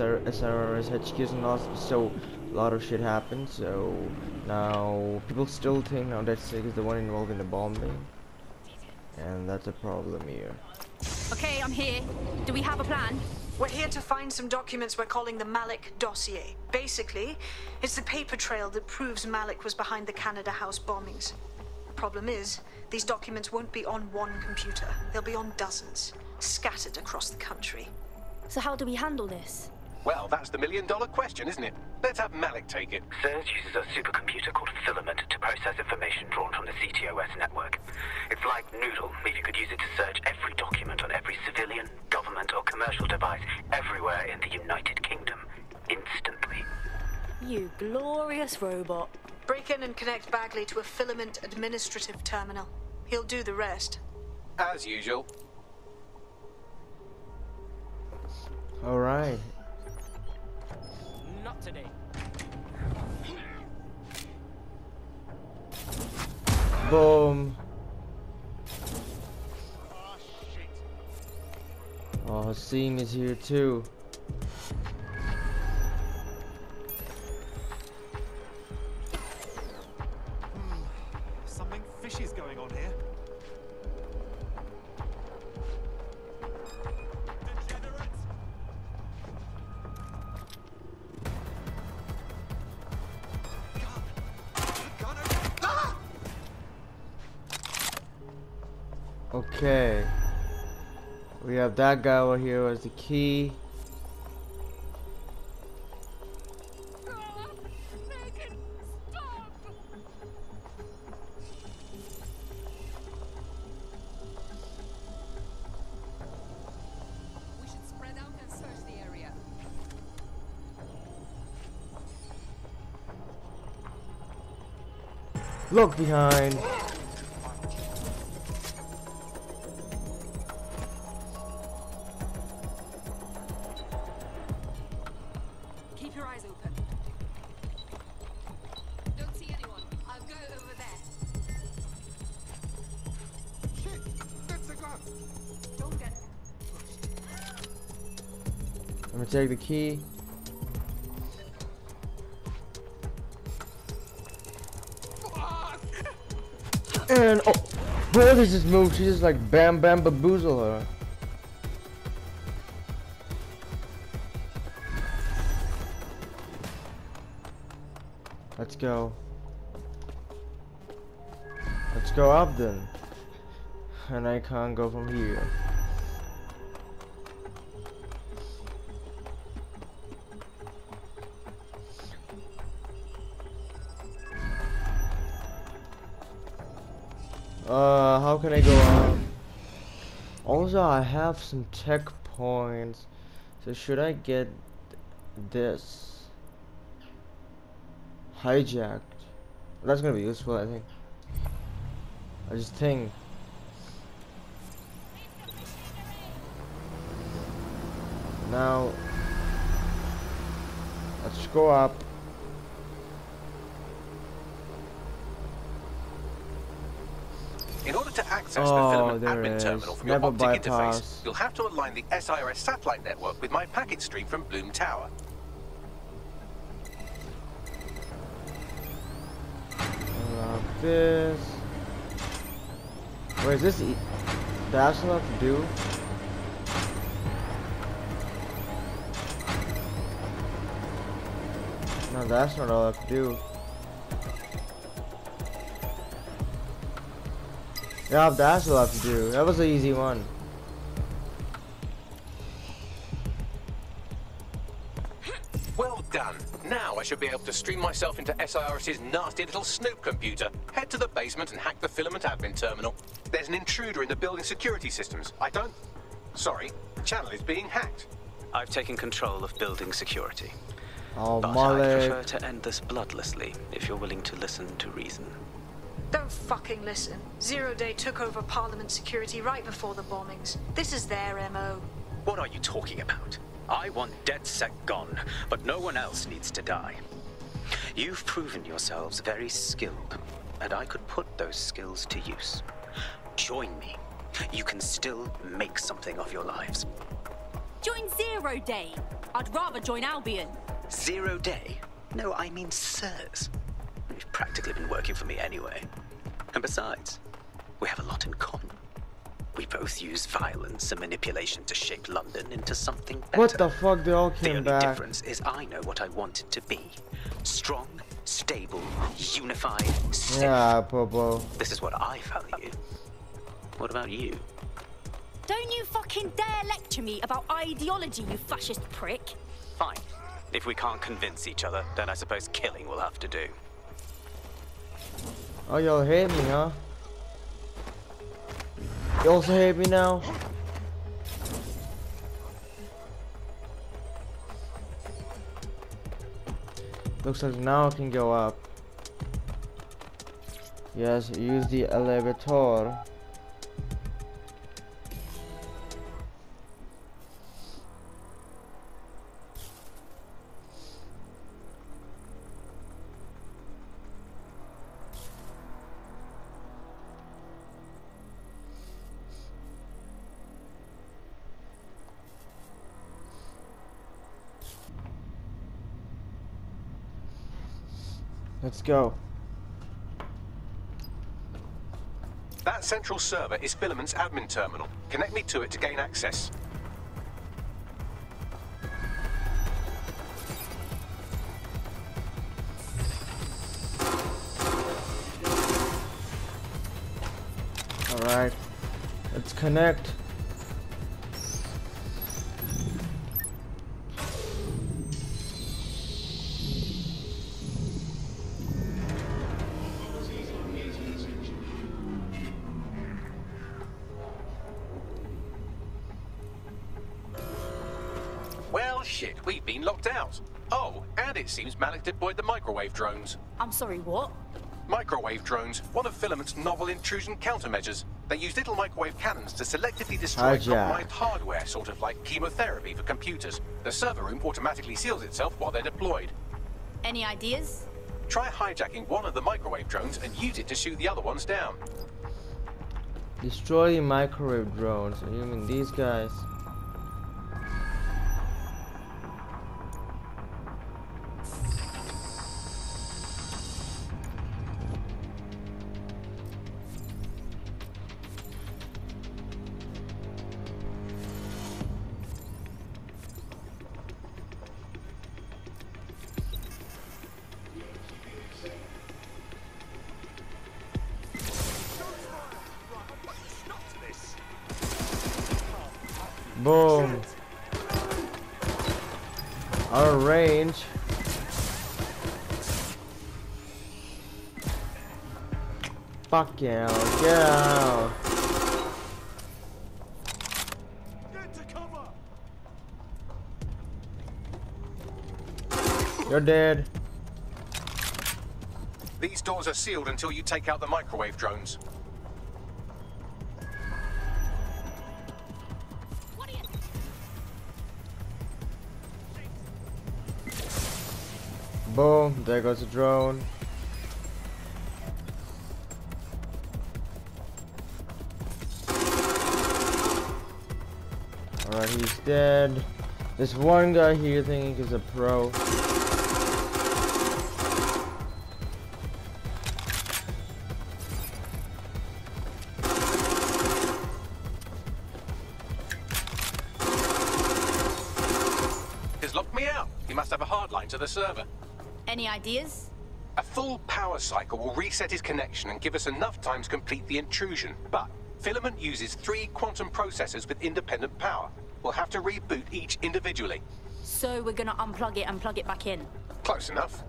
SRS HQs and lost, so a lot of shit happened. So now people still think now that Sig is the one involved in the bombing, and that's a problem here. Okay, I'm here. Do we have a plan? We're here to find some documents we're calling the Malik dossier. Basically, it's the paper trail that proves Malik was behind the Canada House bombings. Problem is, these documents won't be on one computer. They'll be on dozens, scattered across the country. So how do we handle this? Well, that's the million dollar question, isn't it? Let's have Malik take it. SIRS uses a supercomputer called Filament to process information drawn from the CTOS network. It's like Noodle, if you could use it to search every document on every civilian, government, or commercial device everywhere in the United Kingdom, instantly. You glorious robot. Break in and connect Bagley to a Filament administrative terminal. He'll do the rest. As usual. Boom. Oh, Seeing is here too. That guy over here as the key. Look should take the key. And oh, what is this move? She just like bam bam baboozle her. Let's go. Let's go up then. And I can't go from here. Uh, how can I go up? Also, I have some tech points. So should I get this? Hijacked. That's gonna be useful, I think. I just think. Now, let's go up. In access the Oh, filament admin it terminal is. from your Never optic bypass. interface, you'll have to align the SIRS satellite network with my packet stream from Bloom Tower. This. Wait, is this e that's enough to do? No, that's not all I have to do. Yeah, that's all I have to do. That was an easy one. Well done. Now I should be able to stream myself into SIRS's nasty little snoop computer, head to the basement and hack the filament admin terminal. There's an intruder in the building security systems. I don't... Sorry, the channel is being hacked. I've taken control of building security. Oh, But I prefer to end this bloodlessly if you're willing to listen to reason. Don't fucking listen. Zero Day took over Parliament security right before the bombings. This is their MO. What are you talking about? I want DedSec gone, but no one else needs to die. You've proven yourselves very skilled, and I could put those skills to use. Join me. You can still make something of your lives. Join Zero Day. I'd rather join Albion. Zero day? No, I mean sirs. You've practically been working for me anyway. And besides, we have a lot in common. We both use violence and manipulation to shape London into something better. What the fuck? They all came back. The came only back. difference is I know what I want it to be. Strong, stable, unified, safe. Yeah, Popo. This is what I value. What about you? Don't you fucking dare lecture me about ideology, you fascist prick. Fine. If we can't convince each other, then I suppose killing will have to do. Oh, y'all hate me, huh? You also hate me now? Looks like now I can go up. Yes, use the elevator. Let's go. That central server is Filament's admin terminal. Connect me to it to gain access. Alright. Let's connect. Oh, shit, we've been locked out. Oh, and it seems Malik deployed the microwave drones. I'm sorry, what? Microwave drones, one of Filament's novel intrusion countermeasures. They use little microwave cannons to selectively destroy Hijack. compromised hardware, sort of like chemotherapy for computers. The server room automatically seals itself while they're deployed. Any ideas? Try hijacking one of the microwave drones and use it to shoot the other ones down. Destroy the microwave drones. You mean these guys? Boom. Our range. Fuck yeah, cover! You're dead. These doors are sealed until you take out the microwave drones. There goes the drone. Alright, he's dead. This one guy here thinking he's a pro. Ideas? A full power cycle will reset his connection and give us enough time to complete the intrusion. But Filament uses three quantum processors with independent power. We'll have to reboot each individually. So we're gonna unplug it and plug it back in. Close enough.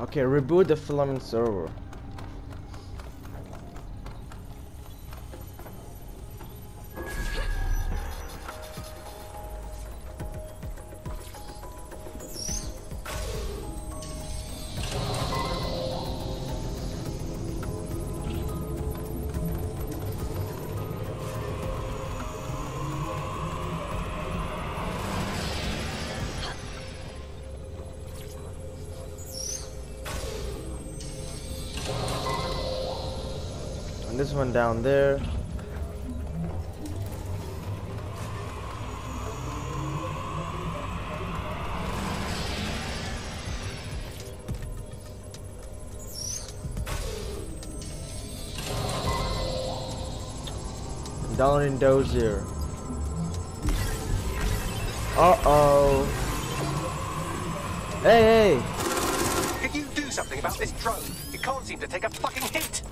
Okay, reboot the filament server. There's one down there. Down in Dozier. Uh-oh. Hey, hey! Could you do something about this drone? It can't seem to take a fucking hit!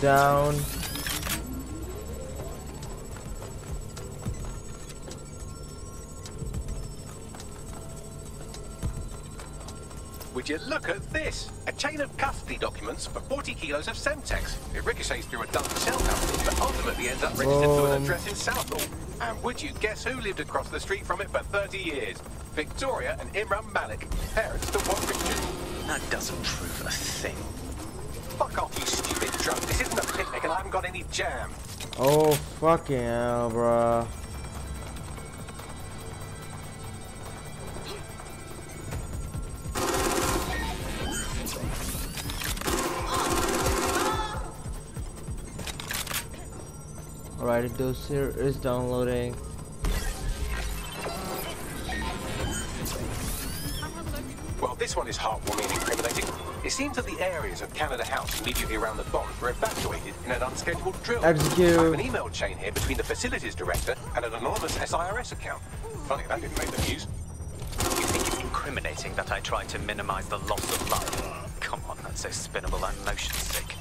Down. Would you look at this? A chain of custody documents for 40 kilos of Semtex. It ricochets through a dump cell company, but ultimately ends up registered to an address in Southall. And would you guess who lived across the street from it for 30 years? Victoria and Imran Malik, parents to one Richard. That doesn't prove a thing. Fuck off, you stupid drunk. This isn't a picnic and I haven't got any jam. Oh, fucking hell, bruh. Alright, Dozier is downloading. Well, this one is hot incriminating. It seems that the areas of Canada House immediately around the bombs were evacuated in an unscheduled drill. Execute. I have an email chain here between the facilities director and an anonymous SIRS account. Funny that didn't make the news. You think it's incriminating that I tried to minimize the loss of life? Come on, that's so spinnable, I'm motion sick.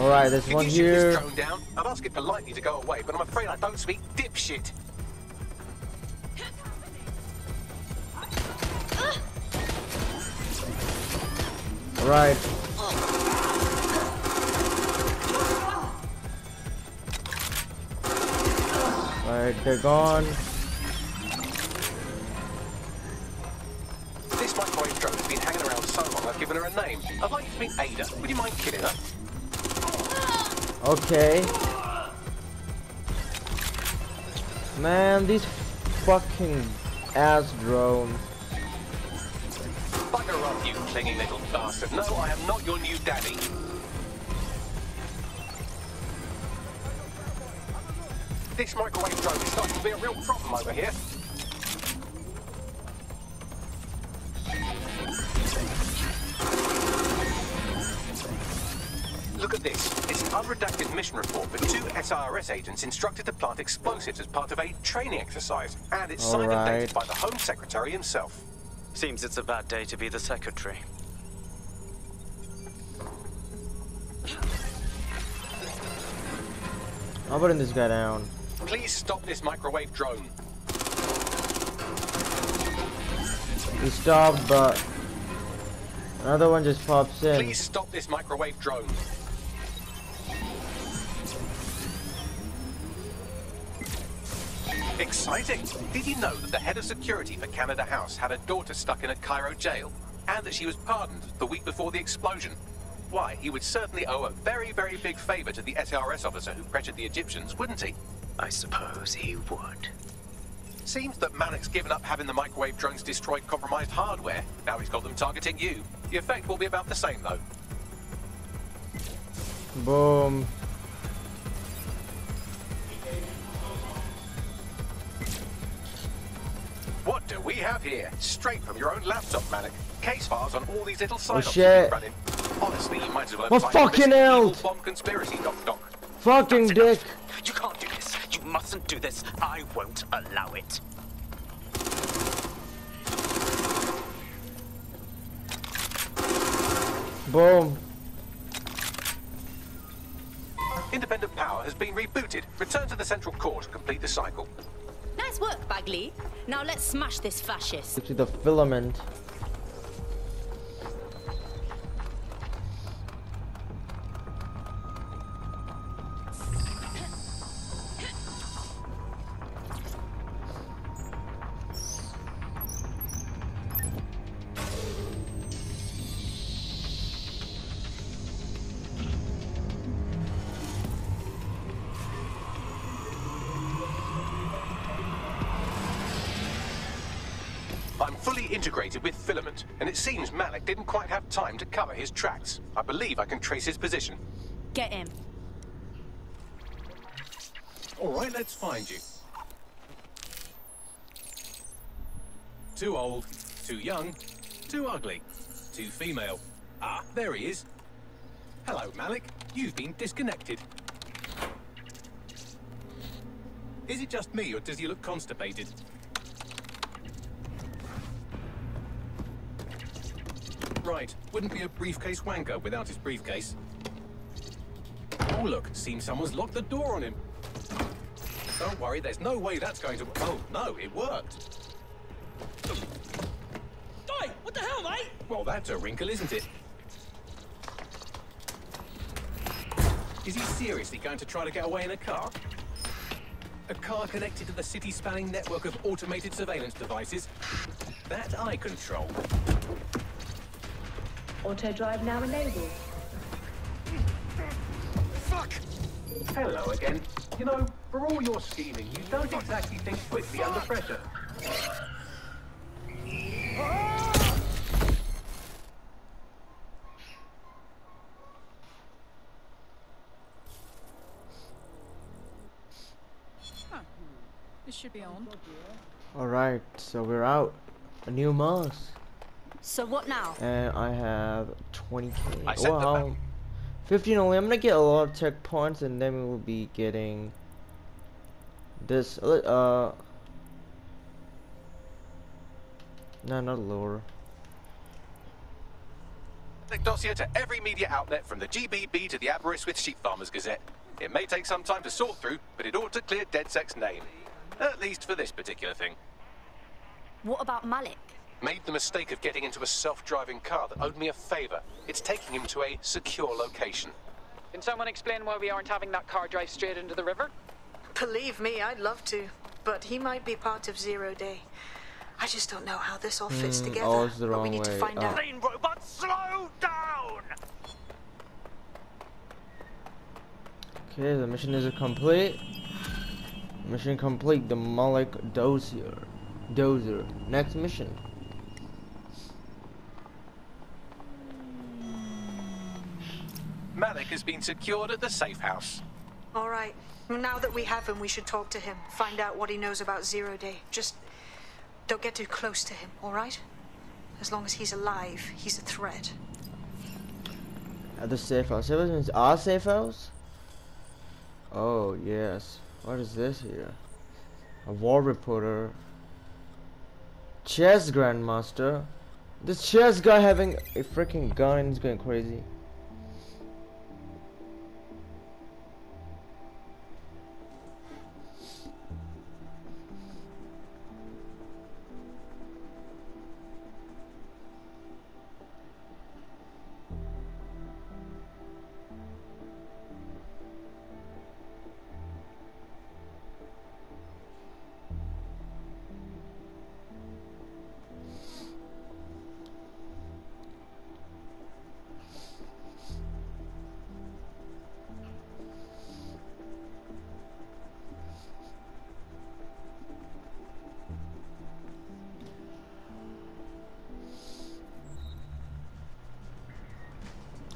Alright, there's Can one you shoot this here. drone down? I'd ask it politely to go away, but I'm afraid I don't speak dipshit. Alright. Alright, they're gone. This microwave drone has been hanging around so long I've given her a name. I'd like to meet Ada. Would you mind killing her? Okay. Man, these fucking ass drones. Bugger off, you clingy little bastard. No, I am not your new daddy. This microwave drone is starting to be a real problem over here. Look at this. It's an unredacted mission report for two SIRS agents instructed to plant explosives as part of a training exercise. And it's signed and dated by the Home Secretary himself. Seems it's a bad day to be the secretary. I'm putting this guy down. Please stop this microwave drone. He stopped, but another one just pops in. Please stop this microwave drone. Exciting! Did you know that the head of security for Canada House had a daughter stuck in a Cairo jail? And that she was pardoned the week before the explosion? Why, he would certainly owe a very, very big favor to the SIRS officer who pressured the Egyptians, wouldn't he? I suppose he would. Seems that Malik's given up having the microwave drones destroy compromised hardware. Now he's got them targeting you. The effect will be about the same, though. Boom. What do we have here? Straight from your own laptop, Malik. Case files on all these little side Oh, shit. you've running. Honestly, you might as well have signed on fucking hell. bomb conspiracy, Doc Doc. Fucking That's dick. enough. You can't do this. You mustn't do this. I won't allow it. Boom. Independent power has been rebooted. Return to the central core to complete the cycle. Nice work, Bagley. Now let's smash this fascist. To the filament. Seems Malik didn't quite have time to cover his tracks. I believe I can trace his position. Get him. All right, let's find you. Too old, too young, too ugly, too female. Ah, there he is. Hello, Malik. You've been disconnected. Is it just me, or does he look constipated? Right, wouldn't be a briefcase wanker without his briefcase. Oh look, seems someone's locked the door on him. Don't worry, there's no way that's going to... Oh, no, it worked. Oi, what the hell, mate? Well, that's a wrinkle, isn't it? Is he seriously going to try to get away in a car? A car connected to the city-spanning network of automated surveillance devices? That I control. Auto drive now enabled. Fuck! Hello again. You know, for all your scheming, you don't exactly think quickly under pressure. This should be on. Alright, so we're out. A new mask. So what now? And I have 20k. I sent them Wow. 15 only. I'm gonna get a lot of tech points and then we will be getting this. Uh. No, not lower. Malik dossier to every media outlet from the GBB to the Aberystwyth Sheep Farmers Gazette. It may take some time to sort through, but it ought to clear DedSec's name. At least for this particular thing. What about Malik? Made the mistake of getting into a self-driving car that owed me a favor. It's taking him to a secure location. Can someone explain why we aren't having that car drive straight into the river? Believe me, I'd love to. But he might be part of Zero Day. I just don't know how this all fits Hmm, together. oh, it's the but we wrong need to way. find Oh. out. Plane robot, slow down! Okay, the mission is complete. Mission complete. The Malik Dozier. Dozer. Next mission. Malik has been secured at the safe house. All right. Now that we have him, we should talk to him. Find out what he knows about Zero Day. Just don't get too close to him, all right? As long as he's alive, he's a threat. At the safe house. Safe house means our safe house? Oh, yes. What is this here? A war reporter. Chess Grandmaster. This chess guy having a freaking gun and he's going crazy.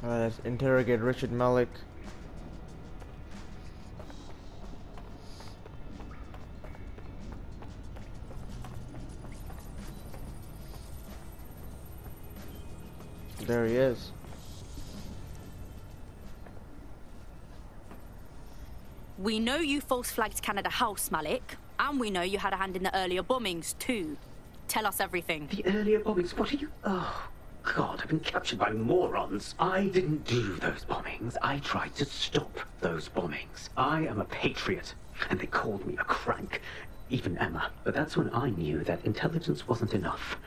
Uh, let's interrogate Richard Malik. There he is. We know you false flagged Canada House, Malik. And we know you had a hand in the earlier bombings, too. Tell us everything. The earlier bombings, what are you... Oh, God, I've been captured by morons. I didn't do those bombings. I tried to stop those bombings. I am a patriot, and they called me a crank. Even Emma. But that's when I knew that intelligence wasn't enough.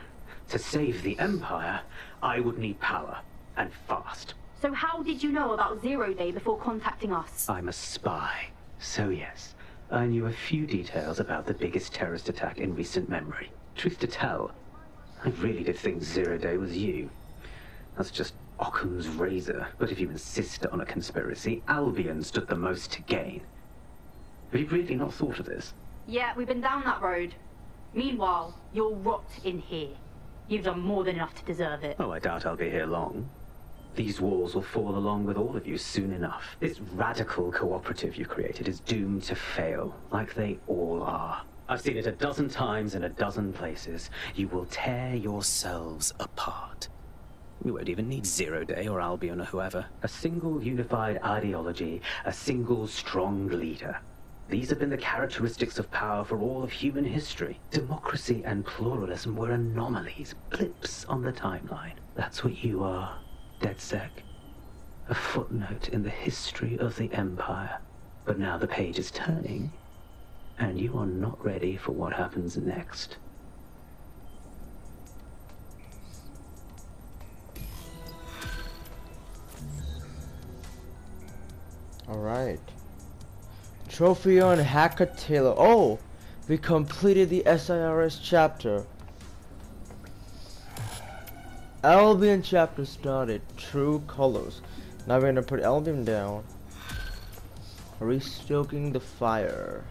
To save the Empire, I would need power, and fast. So how did you know about Zero Day before contacting us? I'm a spy. So yes, I knew a few details about the biggest terrorist attack in recent memory. Truth to tell, I really did think Zero Day was you. That's just Occam's razor. But if you insist on a conspiracy, Albion stood the most to gain. Have you really not thought of this? Yeah, we've been down that road. Meanwhile, you'll rot in here. You've done more than enough to deserve it. Oh, I doubt I'll be here long. These walls will fall along with all of you soon enough. This radical cooperative you created is doomed to fail, like they all are. I've seen it a dozen times in a dozen places. You will tear yourselves apart. We won't even need Zero Day or Albion or whoever. A single unified ideology, a single strong leader. These have been the characteristics of power for all of human history. Democracy and pluralism were anomalies, blips on the timeline. That's what you are, DedSec. A footnote in the history of the Empire. But now the page is turning, and you are not ready for what happens next. Alright. Trophy on Hacker Taylor. Oh! We completed the SIRS chapter. Albion chapter started. True colors. Now we're gonna put Albion down. Restoking the fire.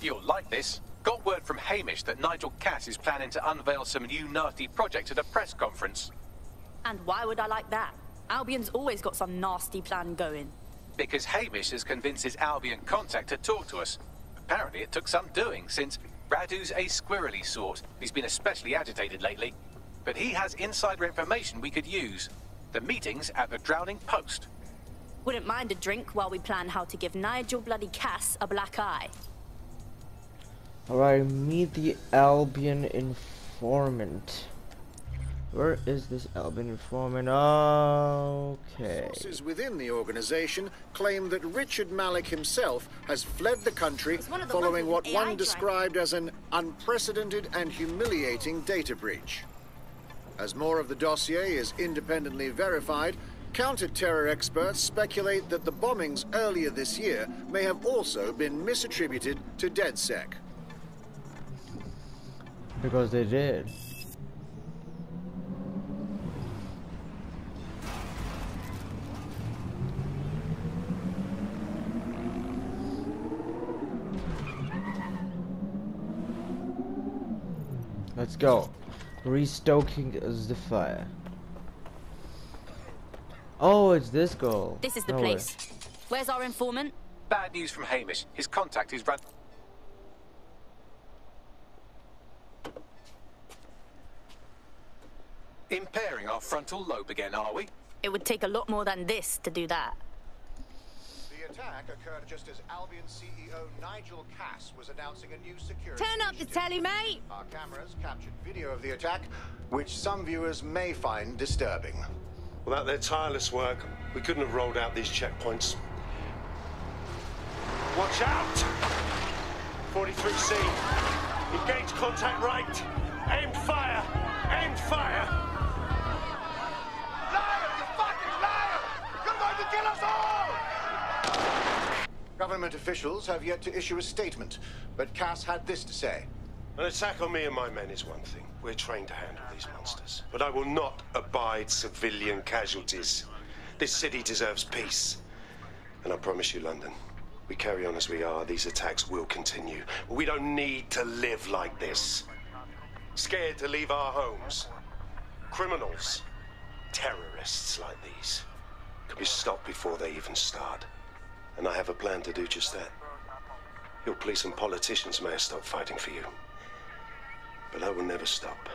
You'll like this. Got word from Hamish that Nigel Cass is planning to unveil some new nasty project at a press conference. And why would I like that? Albion's always got some nasty plan going. Because Hamish has convinced his Albion contact to talk to us. Apparently it took some doing, since Radu's a squirrely sort. He's been especially agitated lately. But he has insider information we could use. The meeting's at the Drowning Post. Wouldn't mind a drink while we plan how to give Nigel bloody Cass a black eye. Alright, meet the Albion informant. Where is this Albion informant? Okay. Sources within the organization claim that Richard Malik himself has fled the country following what one described as an unprecedented and humiliating data breach. As more of the dossier is independently verified, counter-terror experts speculate that the bombings earlier this year may have also been misattributed to DedSec. Because they did. Let's go. Restoking the fire. Oh, it's this girl. This is the No place. way. Where's our informant? Bad news from Hamish. His contact is Rad... Impairing our frontal lobe again, are we? It would take a lot more than this to do that. The attack occurred just as Albion CEO Nigel Cass was announcing a new security Turn up the telly, mate. Our cameras captured video of the attack, which some viewers may find disturbing. Without their tireless work, we couldn't have rolled out these checkpoints. Watch out! 43C. Engage contact right. Aim fire. Aim fire. Liar! You fucking liar! You're going to kill us all! Government officials have yet to issue a statement, but Cass had this to say. An attack on me and my men is one thing. We're trained to handle these monsters. But I will not abide civilian casualties. This city deserves peace. And I promise you, London, we carry on as we are, these attacks will continue. We don't need to live like this. Scared to leave our homes. Criminals, terrorists like these, can be stopped before they even start. And I have a plan to do just that. Your police and politicians may have stopped fighting for you. But I will never stop.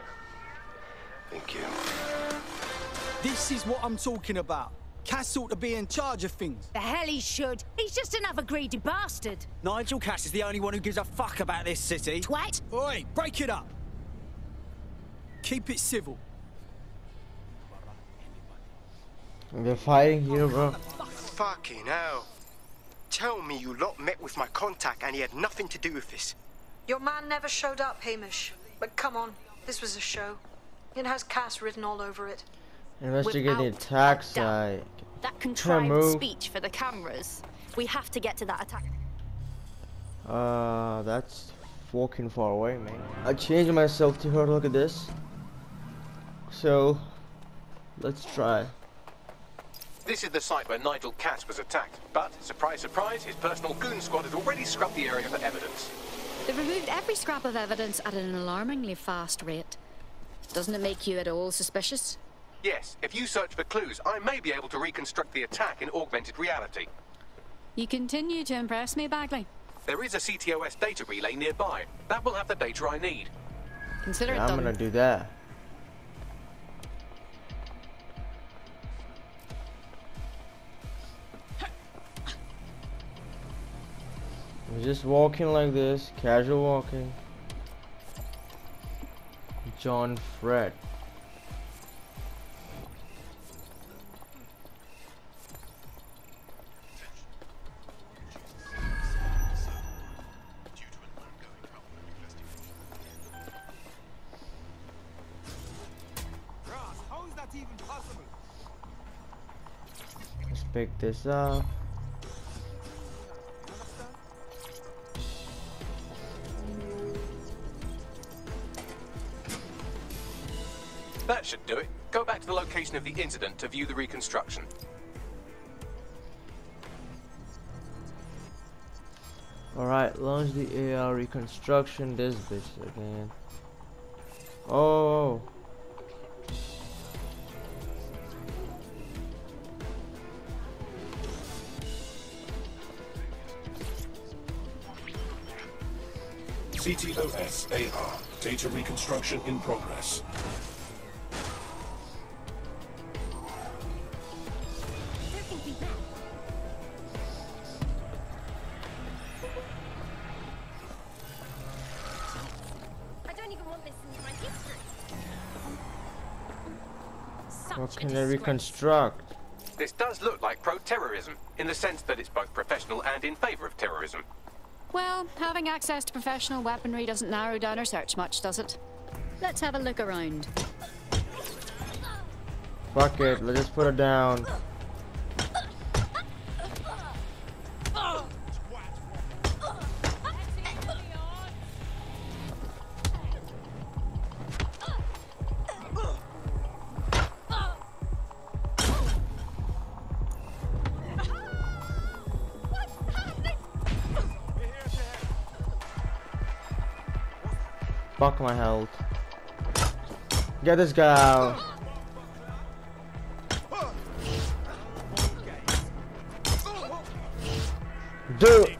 Thank you. This is what I'm talking about. Cass ought to be in charge of things. The hell he should. He's just another greedy bastard. Nigel Cass is the only one who gives a fuck about this city. Twat. Oi, break it up. Keep it civil. They're fighting here, bro. Fucking hell. Tell me you lot met with my contact and he had nothing to do with this. Your man never showed up, Hamish. But come on, this was a show. It has Cass written all over it. Investigate the attack site. That contrived move? speech for the cameras. We have to get to that attack. Uh, that's walking far away, man. I changed myself to her. Look at this. So, let's try. This is the site where Nigel Cass was attacked. But, surprise, surprise, his personal goon squad has already scrubbed the area for evidence. They've removed every scrap of evidence at an alarmingly fast rate. Doesn't it make you at all suspicious? Yes, if you search for clues, I may be able to reconstruct the attack in augmented reality. You continue to impress me, Bagley. There is a CTOS data relay nearby. That will have the data I need. Consider Yeah, it I'm done. gonna do that. We're just walking like this, casual walking. John Fred. Let's pick this up. That should do it. Go back to the location of the incident to view the reconstruction. Alright, launch the AR reconstruction. This bitch again. Oh. CTOS AR. Data reconstruction in progress. Can I reconstruct? This does look like pro-terrorism, in the sense that it's both professional and in favor of terrorism. Well, having access to professional weaponry doesn't narrow down our search much, does it? Let's have a look around. Fuck it, let's just put it down. My health. Get this guy out. Dude.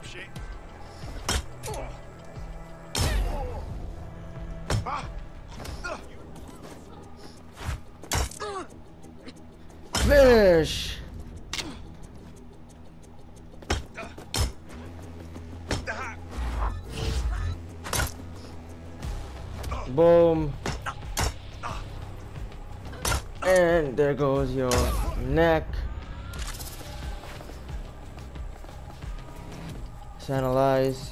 Boom. And there goes your neck. Let's analyze.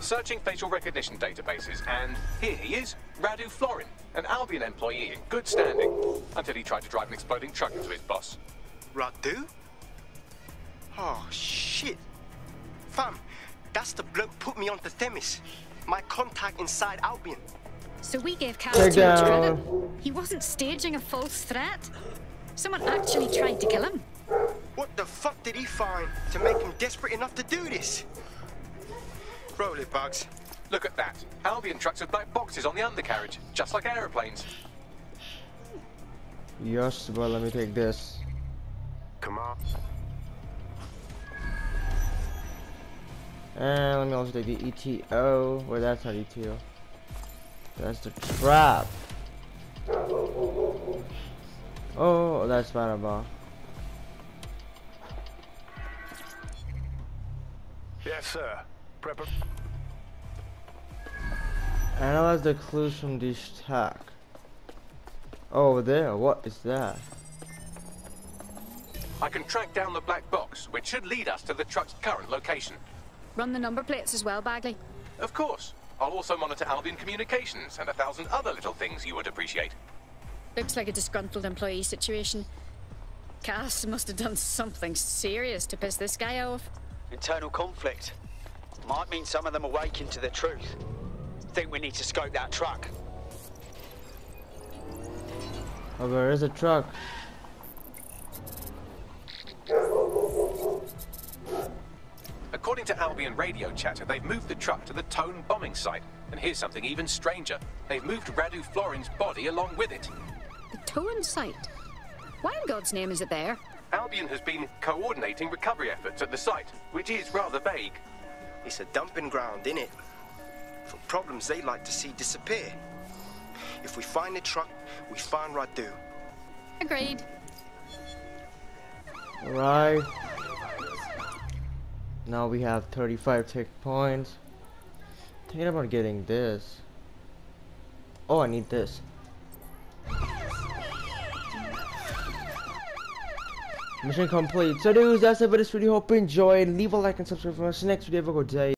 Searching facial recognition databases, and here he is, Radu Florin, an Albion employee in good standing, until he tried to drive an exploding truck into his boss. Radu? Oh, shit. Fam, that's the bloke put me onto Themis. My contact inside Albion. So we gave Cal Take too much credit. He wasn't staging a false threat. Someone actually tried to kill him. What the fuck did he find to make him desperate enough to do this? Roll it, Bugs. Look at that. Albion trucks with black boxes on the undercarriage, just like aeroplanes. Yes, well, let me take this. Come on. And let me also take the ETO. Wait, that's not ETO. That's the trap. Oh, that's Panama. Yes, sir. Prepar. Analyze the clues from this stack. Oh, over there. What is that? I can track down the black box, which should lead us to the truck's current location. Run the number plates as well, Bagley. Of course. I'll also monitor Albion communications and a thousand other little things you would appreciate. Looks like a disgruntled employee situation. Cass must have done something serious to piss this guy off. Internal conflict. Might mean some of them awaken to the truth. Think we need to scope that truck. Oh, where is the truck? According to to Albion radio chatter, they've moved the truck to the Tone bombing site. And here's something even stranger. They've moved Radu Florin's body along with it. The Tone site? Why in God's name is it there? Albion has been coordinating recovery efforts at the site, which is rather vague. It's a dumping ground, innit? For problems they like to see disappear. If we find the truck, we find Radu. Agreed. Right. Now we have 35 tech points. Thinking about getting this. Oh, I need this. Mission complete. So dudes, that's it for this video. Hope you enjoyed. Leave a like and subscribe for us next video. Have a good day.